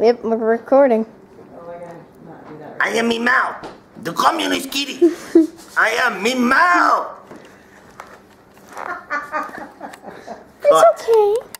Yep, we're recording. Oh, I gotta not do that. I am Memow, the communist kitty. I am Memow. It's okay.